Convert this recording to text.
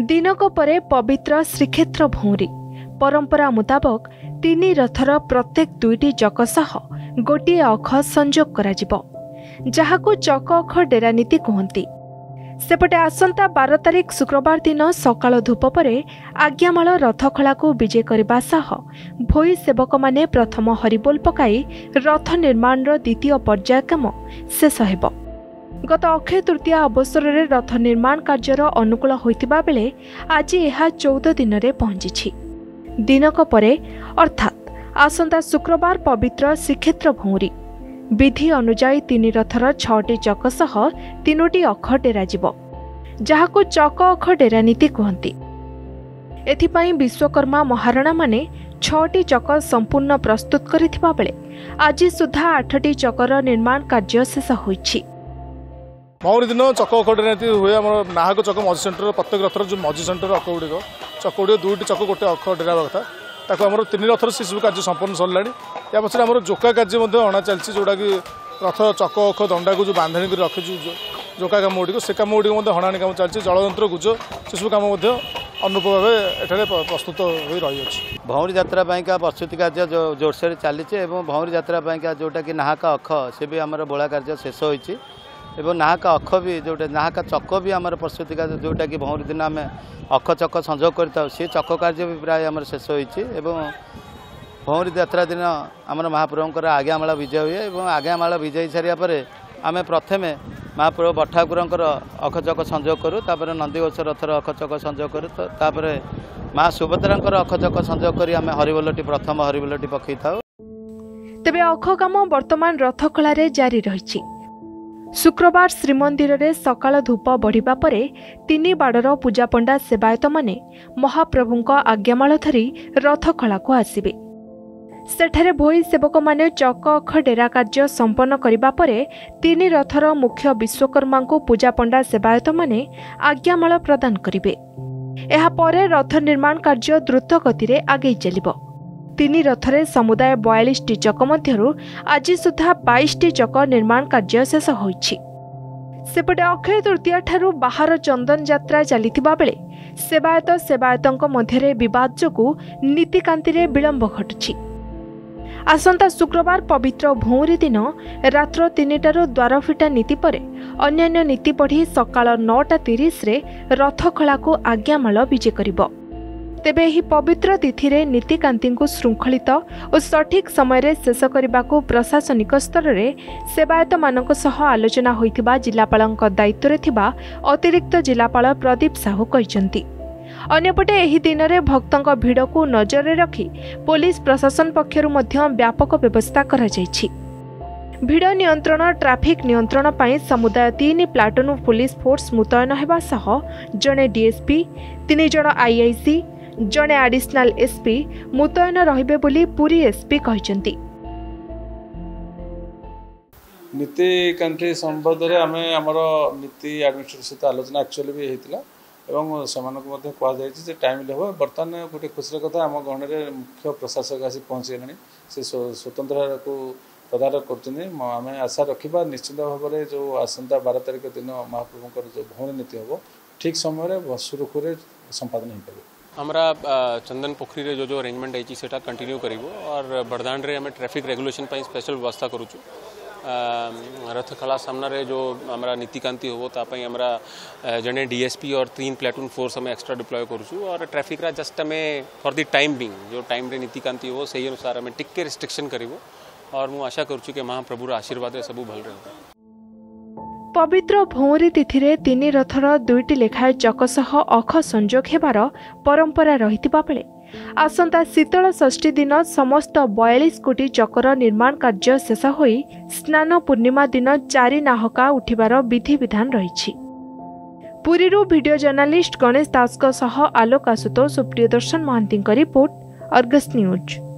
ଦିନକ ପରେ ପବିତ୍ର ଶ୍ରୀକ୍ଷେତ୍ର ଭଉଁରୀ। ପରମ୍ପରା ମୁତାବକ ତିନି ରଥର ପ୍ରତ୍ୟେକ ଦୁଇଟି ଚକ ସହ ଗୋଟିଏ ଅଖ ସଂଯୋଗ କରାଯିବ ଯାହାକୁ ଚକ ଅଖ ଡେରା ନୀତି କୁହନ୍ତି। ସେପଟେ ଆସନ୍ତା ବାର ତାରିଖ ଶୁକ୍ରବାର ଦିନ ସକାଳ ଧୂପ ପରେ ଆଜ୍ଞାମାଳ ରଥଖଳାକୁ ବିଜେ କରିବା ସହ ଭୋଇ ସେବକମାନେ ପ୍ରଥମ ହରିବୋଲ ପକାଇ ରଥ ନିର୍ମାଣର ଦ୍ୱିତୀୟ ପର୍ଯ୍ୟାୟ କାମ ଶେଷ ହେବ। ଗତ ଅକ୍ଷୟ ତୃତୀୟା ଅବସରରେ ରଥ ନିର୍ମାଣ କାର୍ଯ୍ୟର ଅନୁକୂଳ ହୋଇଥିବା ବେଳେ ଆଜି ଏହା ଚଉଦ ଦିନରେ ପହଞ୍ଚିଛି। ଦିନକ ପରେ ଅର୍ଥାତ୍ ଆସନ୍ତା ଶୁକ୍ରବାର ପବିତ୍ର ଶ୍ରୀକ୍ଷେତ୍ର ଭଉଁରୀ। ବିଧି ଅନୁଯାୟୀ ତିନି ରଥର ଛଅଟି ଚକ ସହ ତିନୋଟି ଅଖ ଡେରାଯିବ ଯାହାକୁ ଚକ ଅଖ ଡେରା ନୀତି କୁହନ୍ତି। ଏଥିପାଇଁ ବିଶ୍ୱକର୍ମା ମହାରଣାମାନେ ଛଅଟି ଚକ ସମ୍ପୂର୍ଣ୍ଣ ପ୍ରସ୍ତୁତ କରିଥିବା ବେଳେ ଆଜି ସୁଦ୍ଧା ଆଠଟି ଚକର ନିର୍ମାଣ କାର୍ଯ୍ୟ ଶେଷ ହୋଇଛି। ମହୁରୀ ଦିନ ଚକ ଅଖ ନିହାତି ହୁଏ ଆମର ନାହକ ଚକ ମଝି ସେଣ୍ଟର ପ୍ରତ୍ୟେକ ରଥର ଯେଉଁ ମଝି ସେଣ୍ଟର ଅଖ ଗୁଡ଼ିକ ଚକ ଗୁଡ଼ିକ ଦୁଇଟି ଚକ ଗୋଟେ ଅଖ ଡେରା କଥା ତାକୁ ଆମର ତିନି ରଥର ସେସବୁ କାର୍ଯ୍ୟ ସମ୍ପନ୍ନ ସରିଲାଣି ୟା ପଛରେ ଆମର ଜୋକା କାର୍ଯ୍ୟ ମଧ୍ୟ ଅଣା ଚାଲିଛି ଯେଉଁଟାକି ରଥ ଚକ ଅଖ ଦଣ୍ଡାକୁ ଯେଉଁ ବାନ୍ଧଣି କରି ରଖିଛୁ ଜୋକା କାମ ଗୁଡ଼ିକ ସେ କାମ ଗୁଡ଼ିକ ମଧ୍ୟ ହଣାଣି କାମ ଚାଲିଛି ଜଳଯନ୍ତ୍ର ଗୁଜ ସେସବୁ କାମ ମଧ୍ୟ ଅନୁରୂପ ଭାବେ ଏଠାରେ ପ୍ରସ୍ତୁତ ହୋଇ ରହିଅଛି। ଭଉଁରୀ ଯାତ୍ରା ପାଇଁକା ପ୍ରସ୍ତୁତି କାର୍ଯ୍ୟ ଜୋରସୋରରେ ଚାଲିଛି ଏବଂ ଭଉଁରୀ ଯାତ୍ରା ପାଇଁକା ଯେଉଁଟାକି ନାହାକା ଅଖ ସେ ବି ଆମର ବୋଳା କାର୍ଯ୍ୟ ଶେଷ ହୋଇଛି। ଏବଂ ନାହାକା ଅଖ ବି ଯେଉଁଟା ନାହାକା ଚକ ବି ଆମର ପ୍ରସ୍ତୁତି କାର୍ଯ୍ୟ ଯେଉଁଟାକି ଭଉଁରୀ ଦିନ ଆମେ ଅଖ ଚକ ସଂଯୋଗ କରିଥାଉ ସେ ଚକ କାର୍ଯ୍ୟ ବି ପ୍ରାୟ ଆମର ଶେଷ ହୋଇଛି ଏବଂ ଭଉଁରୀ ଯାତ୍ରା ଦିନ ଆମର ମହାପ୍ରଭୁଙ୍କର ଆଜ୍ଞାମାଳ ବିଜୟ ହୁଏ ଏବଂ ଆଜ୍ଞାମାଳ ବିଜୟ ସାରିବା ପରେ ଆମେ ପ୍ରଥମେ ମହାପ୍ରଭୁ ବଠାକୁରଙ୍କର ଅଖ ଚକ ସଂଯୋଗ କରୁ ତାପରେ ନନ୍ଦିଘୋଷ ରଥର ଅଖ ଚକ ସଂଯୋଗ କରୁ ତାପରେ ମା ସୁଭଦ୍ରାଙ୍କର ଅଖ ଚକ ସଂଯୋଗ କରି ଆମେ ହରିବୋଲଟି ପ୍ରଥମ ହରିବୋଲଟି ପକାଇଥାଉ। ତେବେ ଅଖ କାମ ବର୍ତ୍ତମାନ ରଥଖଳାରେ ଜାରି ରହିଛି। ଶୁକ୍ରବାର ଶ୍ରୀମନ୍ଦିରରେ ସକାଳ ଧୂପ ବଢ଼ିବା ପରେ ତିନି ବାଡ଼ର ପୂଜାପଣ୍ଡା ସେବାୟତମାନେ ମହାପ୍ରଭୁଙ୍କ ଆଜ୍ଞାମାଳ ଧରି ରଥଖଳାକୁ ଆସିବେ। ସେଠାରେ ଭୋଇ ସେବକମାନେ ଚକ ଅଖ ଡେରା କାର୍ଯ୍ୟ ସମ୍ପନ୍ନ କରିବା ପରେ ତିନି ରଥର ମୁଖ୍ୟ ବିଶ୍ୱକର୍ମାଙ୍କୁ ପୂଜାପଣ୍ଡା ସେବାୟତମାନେ ଆଜ୍ଞାମାଳ ପ୍ରଦାନ କରିବେ। ଏହାପରେ ରଥ ନିର୍ମାଣ କାର୍ଯ୍ୟ ଦ୍ରୁତ ଗତିରେ ଆଗେଇ ଚାଲିବ। ତିନି ରଥରେ ସମୁଦାୟ ବୟାଳିଶଟି ଚକ ମଧ୍ୟରୁ ଆଜି ସୁଦ୍ଧା ବାଇଶଟି ଚକ ନିର୍ମାଣ କାର୍ଯ୍ୟ ଶେଷ ହୋଇଛି। ସେପଟେ ଅକ୍ଷୟ ତୃତୀୟା ଠାରୁ ବାହାର ଚନ୍ଦନ ଯାତ୍ରା ଚାଲିଥିବା ବେଳେ ସେବାୟତ ସେବାୟତଙ୍କ ମଧ୍ୟରେ ବିବାଦ ଯୋଗୁଁ ନୀତିକାନ୍ତିରେ ବିଳମ୍ବ ଘଟୁଛି। ଆସନ୍ତା ଶୁକ୍ରବାର ପବିତ୍ର ଭଉଁରୀ ଦିନ ରାତ୍ର ତିନିଟାରୁ ଦ୍ୱାରଫିଟା ନୀତି ପରେ ଅନ୍ୟାନ୍ୟ ନୀତି ପଢ଼ି ସକାଳ ନଅଟା ତିରିଶରେ ରଥଖଳାକୁ ଆଜ୍ଞାମାଳ ବିଜେ କରିବ। ତେବେ ଏହି ପବିତ୍ର ତିଥିରେ ନୀତିକାନ୍ତିଙ୍କୁ ଶୃଙ୍ଖଳିତ ଓ ସଠିକ୍ ସମୟରେ ଶେଷ କରିବାକୁ ପ୍ରଶାସନିକ ସ୍ତରରେ ସେବାୟତମାନଙ୍କ ସହ ଆଲୋଚନା ହୋଇଥିବା ଜିଲ୍ଲାପାଳଙ୍କ ଦାୟିତ୍ୱରେ ଥିବା ଅତିରିକ୍ତ ଜିଲ୍ଲାପାଳ ପ୍ରଦୀପ ସାହୁ କହିଛନ୍ତି। ଅନ୍ୟପଟେ ଏହି ଦିନରେ ଭକ୍ତଙ୍କ ଭିଡ଼କୁ ନଜରରେ ରଖି ପୋଲିସ ପ୍ରଶାସନ ପକ୍ଷରୁ ମଧ୍ୟ ବ୍ୟାପକ ବ୍ୟବସ୍ଥା କରାଯାଇଛି। ଭିଡ଼ ନିୟନ୍ତ୍ରଣ ଟ୍ରାଫିକ୍ ନିୟନ୍ତ୍ରଣ ପାଇଁ ସମୁଦାୟ ତିନି ପ୍ଲାଟୁନ୍ ପୁଲିସ ଫୋର୍ସ ମୁତୟନ ହେବା ସହ ଜଣେ ଡିଏସ୍ପି ତିନି ଜଣ ଆଇଆଇସି ଜଣେ ଆଡିସନାଲ ଏସ୍ପି ମୁତୟନ ରହିବେ ବୋଲି ପୁରୀ ଏସ୍ପି କହିଛନ୍ତି। ନୀତିକାନ୍ତି ସମ୍ବନ୍ଧରେ ଆମେ ଆମର ନୀତି ଆଡମିନିଷ୍ଟ୍ରେଟର ସହିତ ଆଲୋଚନା ଆକ୍ଚୁଆଲି ବି ହେଇଥିଲା ଏବଂ ସେମାନଙ୍କୁ ମଧ୍ୟ କୁହାଯାଇଛି ଯେ ଟାଇମ୍ରେ ହେବ। ବର୍ତ୍ତମାନ ଗୋଟେ ଖୁସିର କଥା ଆମ ଗହଣରେ ମୁଖ୍ୟ ପ୍ରଶାସକ ଆସି ପହଞ୍ଚିଗଲେଣି। ସେ ସ୍ୱତନ୍ତ୍ରକୁ ତଦାରଖ କରୁଛନ୍ତି। ଆମେ ଆଶା ରଖିବା ନିଶ୍ଚିତ ଭାବରେ ଯେଉଁ ଆସନ୍ତା ବାର ତାରିଖ ଦିନ ମହାପ୍ରଭୁଙ୍କର ଯେଉଁ ଭଉଣୀ ନୀତି ହେବ ଠିକ୍ ସମୟରେ ସୁରୁଖୁରୁରେ ସମ୍ପାଦନ ହୋଇପାରିବ। हमरा चंदन पोखरी जो जो अरेंजमेंट है से कंटिन्यू करूँ और बड़दाण रे आम ट्राफिक रेगुलेशन स्पेशल व्यवस्था करुचु। रथखला सामने जो आम नीतिकांति हो जड़े डीएसपी और तीन प्लाटून फोर्स हमें एक्स्ट्रा डिप्लॉय करुचु। और traffic just um for the time being जो टाइम रे नीतिकांति हो सही अनुसार हमें टिके रिस्ट्रिक्शन करूँ और मुझे आशा करुचु कि महाप्रभुर आशीर्वाद सब भल रहा ପବିତ୍ର ଭଉଁରୀ ତିଥିରେ ତିନି ରଥର ଦୁଇଟି ଲେଖାଏଁ ଚକ ସହ ଅଖ ସଂଯୋଗ ହେବାର ପରମ୍ପରା ରହିଥିବା ବେଳେ ଆସନ୍ତା ଶୀତଳ ଷଷ୍ଠୀ ଦିନ ସମସ୍ତ ବୟାଳିଶ କୋଟି ଚକର ନିର୍ମାଣ କାର୍ଯ୍ୟ ଶେଷ ହୋଇ ସ୍ନାନ ପୂର୍ଣ୍ଣିମା ଦିନ ଚାରି ନାହକା ଉଠିବାର ବିଧିବିଧାନ ରହିଛି। ପୁରୀରୁ ଭିଡ଼ିଓ ଜର୍ଣ୍ଣାଲିଷ୍ଟ ଗଣେଶ ଦାସଙ୍କ ସହ ଆଲୋକ ଆସୁତୋଷ ଓ ପ୍ରିୟଦର୍ଶନ ମହାନ୍ତିଙ୍କ ରିପୋର୍ଟ ଅର୍ଗସ୍ ନ୍ୟୁଜ୍।